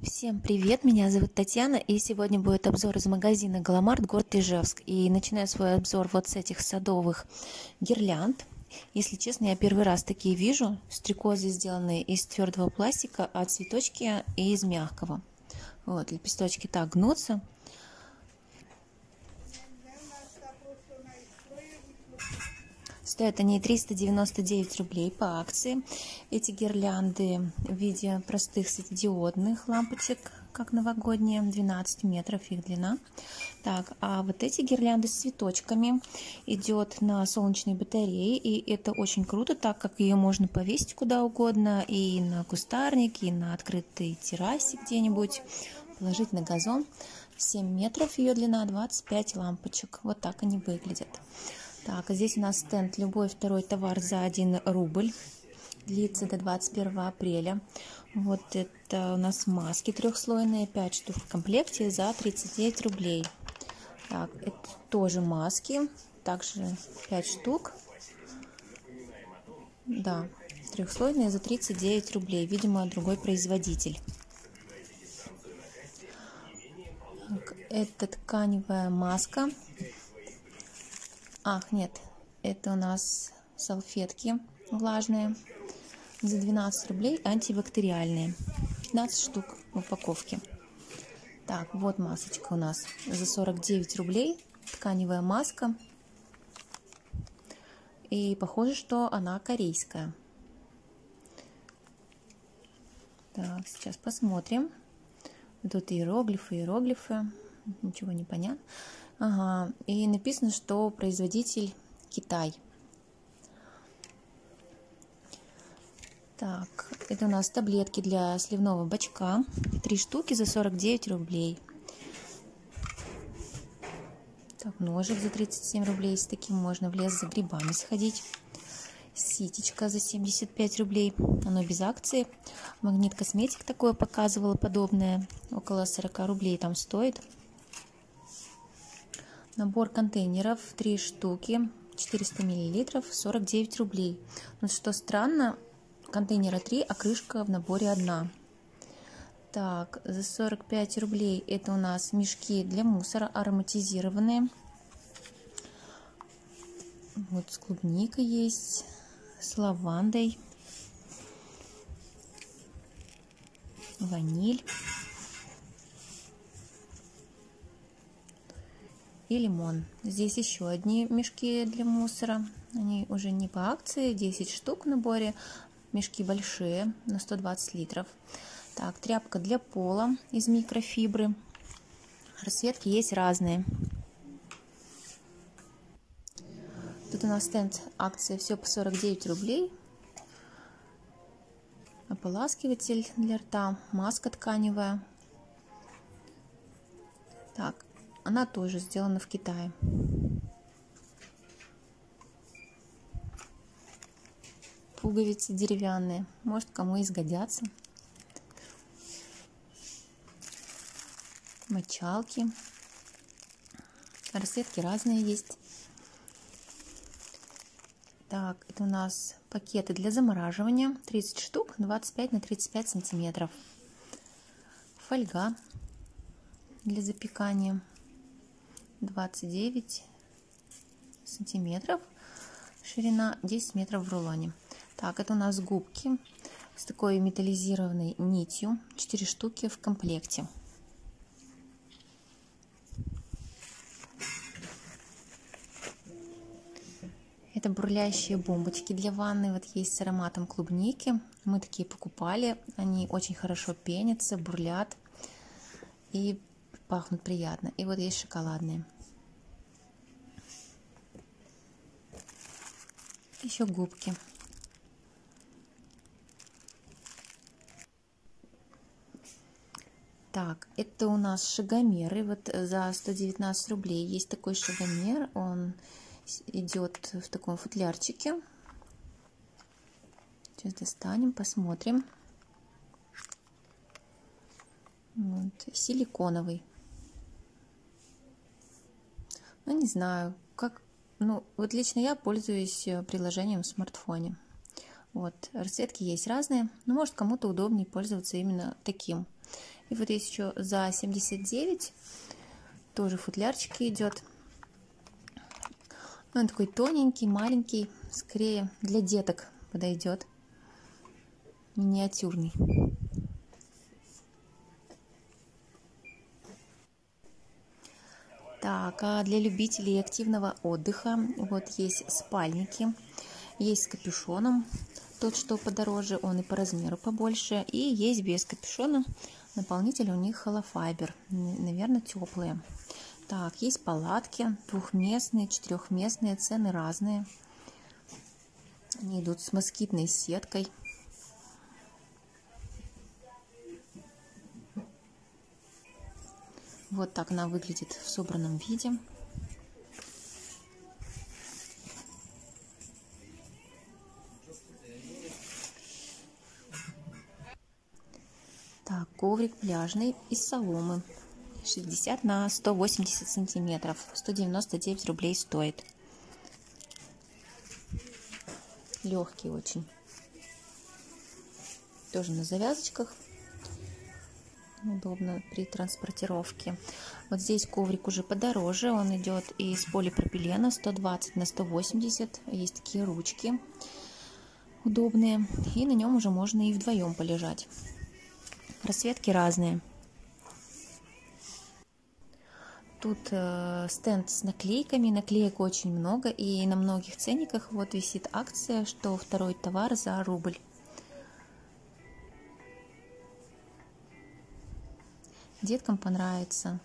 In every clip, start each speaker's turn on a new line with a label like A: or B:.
A: Всем привет, меня зовут Татьяна, и сегодня будет обзор из магазина Галамарт, город Ижевск. И начинаю свой обзор вот с этих садовых гирлянд. Если честно, я первый раз такие вижу. Стрекозы сделаны из твердого пластика, а цветочки из мягкого. Вот, лепесточки так гнутся. Стоят они 399 рублей по акции. Эти гирлянды в виде простых светодиодных лампочек, как новогодние, 12 метров их длина. Так, а вот эти гирлянды с цветочками идет на солнечной батарее, и это очень круто, так как ее можно повесить куда угодно, и на кустарник, и на открытой террасе где-нибудь, положить на газон. 7 метров ее длина, 25 лампочек. Вот так они выглядят. Так, а здесь у нас стенд «Любой второй товар за 1 рубль». Длится до 21 апреля. Вот это у нас маски трехслойные, 5 штук в комплекте за 39 рублей. Так, это тоже маски, также 5 штук. Да, трехслойные за 39 рублей. Видимо, другой производитель. Это тканевая маска Ах, нет, это у нас салфетки влажные за 12 рублей, антибактериальные. 15 штук в упаковке. Так, вот масочка у нас за 49 рублей. Тканевая маска. И похоже, что она корейская. Так, сейчас посмотрим. Тут иероглифы, иероглифы. Ничего не понятно. Ага, и написано, что производитель Китай. Так, это у нас таблетки для сливного бачка. Три штуки за 49 рублей. Так, ножик за 37 рублей. С таким можно в лес за грибами сходить. Ситечка за 75 рублей. Оно без акции. Магнит Косметик такое показывала подобное. Около 40 рублей там стоит. Набор контейнеров 3 штуки, 400 миллилитров, 49 рублей. Но что странно, контейнера 3, а крышка в наборе одна. Так, за 45 рублей это у нас мешки для мусора ароматизированные. Вот с клубникой есть, с лавандой, ваниль. И лимон. Здесь еще одни мешки для мусора. Они уже не по акции, 10 штук в наборе. Мешки большие, на 120 литров. Так, тряпка для пола из микрофибры. Расцветки есть разные. Тут у нас стенд акция все по 49 рублей. Ополаскиватель для рта, маска тканевая. Так, она тоже сделана в Китае. Пуговицы деревянные. Может, кому и сгодятся. Мочалки. Расцветки разные есть. Так, это у нас пакеты для замораживания. 30 штук, 25 на 35 сантиметров. Фольга для запекания. 29 сантиметров, ширина 10 метров в рулоне. Так, это у нас губки с такой металлизированной нитью, 4 штуки в комплекте. Это бурлящие бомбочки для ванны. Вот есть с ароматом клубники. Мы такие покупали. Они очень хорошо пенятся, бурлят. И пахнут приятно. И вот есть шоколадные. Еще губки. Так, это у нас шагомеры. Вот за 119 рублей есть такой шагомер. Он идет в таком футлярчике. Сейчас достанем, посмотрим. Вот, силиконовый. Ну, не знаю, как... Ну, вот лично я пользуюсь э, приложением в смартфоне. Вот, расцветки есть разные, но может кому-то удобнее пользоваться именно таким. И вот есть еще за 79, тоже футлярчик идет. Он такой тоненький, маленький, скорее для деток подойдет. Миниатюрный. Так, а для любителей активного отдыха вот есть спальники, есть с капюшоном, тот, что подороже, он и по размеру побольше, и есть без капюшона, наполнитель у них холофайбер, наверное, теплые. Так, есть палатки, двухместные, четырехместные, цены разные. Они идут с москитной сеткой. Вот так она выглядит в собранном виде. Так, коврик пляжный из соломы. 60 на 180 сантиметров. 199 рублей стоит. Легкий очень. Тоже на завязочках удобно при транспортировке. Вот здесь коврик уже подороже, он идет из полипропилена 120 на 180, есть такие ручки удобные, и на нем уже можно и вдвоем полежать. Расцветки разные. Тут э, стенд с наклейками, наклеек очень много, и на многих ценниках вот висит акция, что второй товар за рубль. Деткам понравится.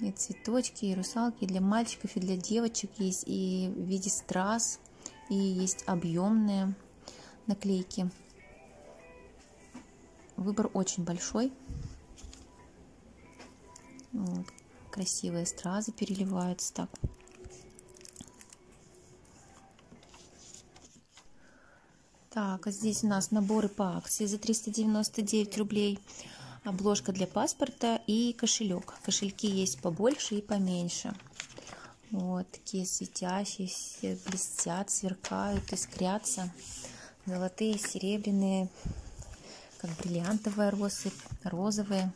A: И цветочки, и русалки для мальчиков, и для девочек есть и в виде страз, и есть объемные наклейки. Выбор очень большой. Вот. Красивые стразы переливаются так. Так, а здесь у нас наборы по акции за 399 рублей обложка для паспорта и кошелек. Кошельки есть побольше и поменьше. Вот такие светящиеся, блестят, сверкают, искрятся. Золотые, серебряные, как бриллиантовые розы, розовые.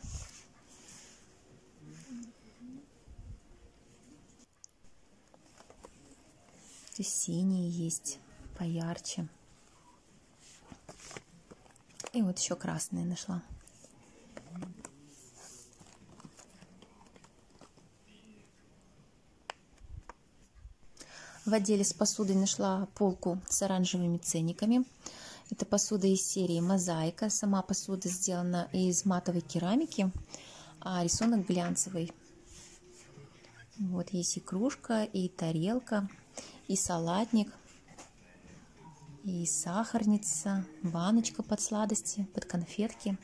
A: Синие есть, поярче. И вот еще красные нашла. В отделе с посудой нашла полку с оранжевыми ценниками. Это посуда из серии «Мозаика». Сама посуда сделана из матовой керамики, а рисунок глянцевый. Вот есть и кружка, и тарелка, и салатник, и сахарница, баночка под сладости, под конфетки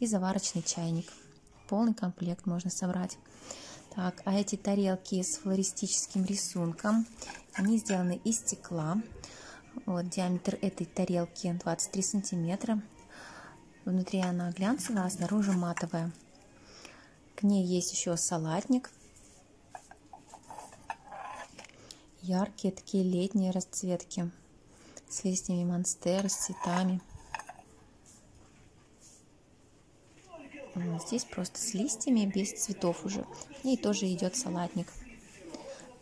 A: и заварочный чайник. Полный комплект можно собрать. Так, а эти тарелки с флористическим рисунком, они сделаны из стекла. Вот диаметр этой тарелки 23 сантиметра. Внутри она глянцевая, а снаружи матовая. К ней есть еще салатник. Яркие такие летние расцветки с листьями монстер, с цветами. Здесь просто с листьями, без цветов уже. И тоже идет салатник.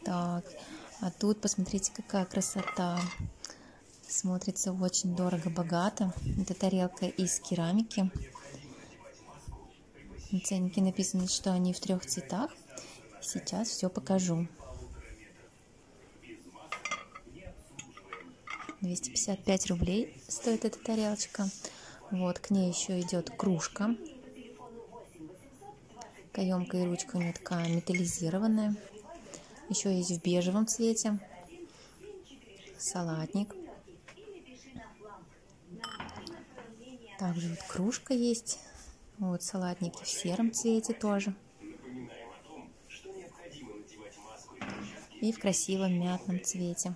A: Так, а тут посмотрите, какая красота. Смотрится очень дорого-богато. Это тарелка из керамики. На ценнике написано, что они в трех цветах. Сейчас все покажу. 255 рублей стоит эта тарелочка. Вот, к ней еще идет кружка Каемка и ручка у нее такая металлизированная. Еще есть в бежевом цвете. Салатник. Также вот кружка есть. Вот салатники в сером цвете тоже. И в красивом мятном цвете.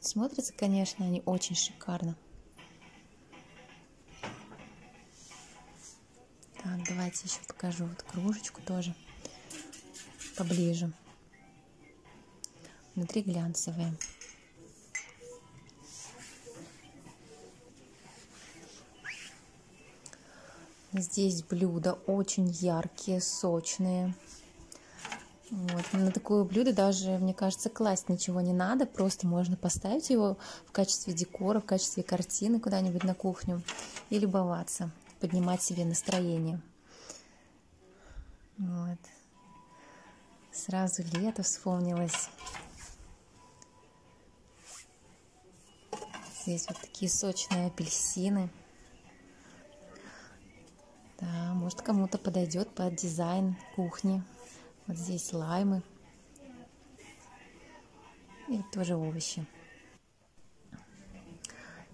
A: Смотрятся, конечно, они очень шикарно. Так, давайте еще покажу вот кружечку тоже поближе. Внутри глянцевые. Здесь блюда очень яркие, сочные. Вот. На такое блюдо даже, мне кажется, класть ничего не надо, просто можно поставить его в качестве декора, в качестве картины куда-нибудь на кухню и любоваться, поднимать себе настроение. Вот. Сразу лето вспомнилось. Здесь вот такие сочные апельсины. Да, может кому-то подойдет под дизайн кухни. Вот здесь лаймы. И тоже овощи.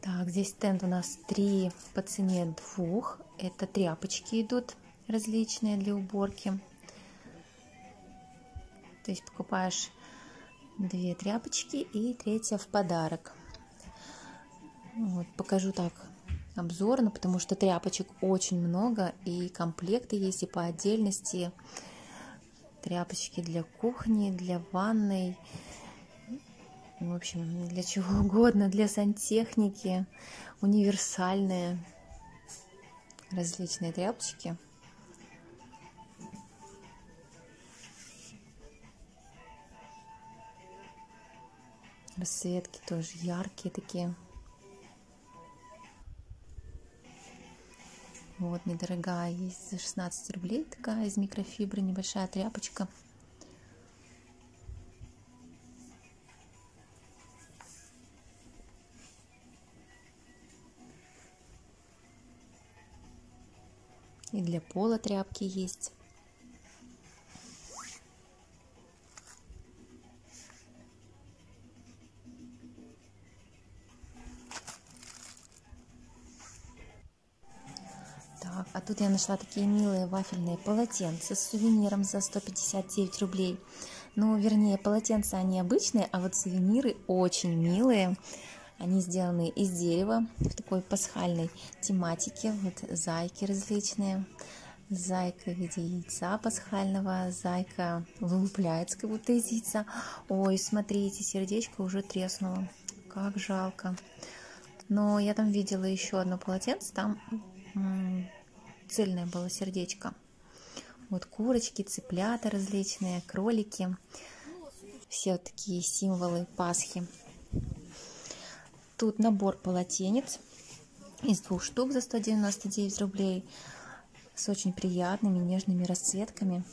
A: Так, здесь стенд у нас три по цене двух. Это тряпочки идут различные для уборки. То есть покупаешь две тряпочки и третья в подарок. Вот, покажу так обзорно, потому что тряпочек очень много, и комплекты есть и по отдельности. Тряпочки для кухни, для ванной, в общем, для чего угодно, для сантехники, универсальные различные тряпочки. Расцветки тоже яркие такие. Вот, недорогая, есть за 16 рублей такая из микрофибры, небольшая тряпочка. Пола тряпки есть. Так, а тут я нашла такие милые вафельные полотенца с сувениром за 159 рублей. Ну, вернее, полотенца они обычные, а вот сувениры очень милые. Они сделаны из дерева в такой пасхальной тематике. Вот зайки различные. Зайка в виде яйца пасхального. Зайка вылупляется как будто из яйца. Ой, смотрите, сердечко уже треснуло. Как жалко. Но я там видела еще одно полотенце. Там цельное было сердечко. Вот курочки, цыплята различные, кролики. Все такие символы Пасхи. Тут набор полотенец из двух штук за 199 рублей с очень приятными нежными расцветками.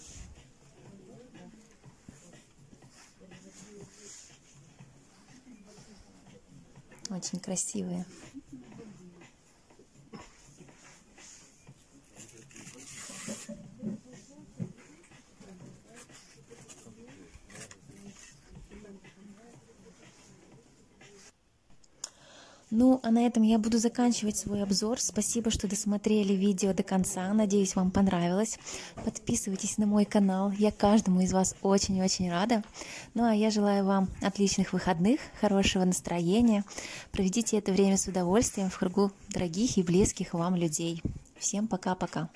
A: Очень красивые. Ну, а на этом я буду заканчивать свой обзор. Спасибо, что досмотрели видео до конца. Надеюсь, вам понравилось. Подписывайтесь на мой канал. Я каждому из вас очень-очень рада. Ну, а я желаю вам отличных выходных, хорошего настроения. Проведите это время с удовольствием в кругу дорогих и близких вам людей. Всем пока-пока.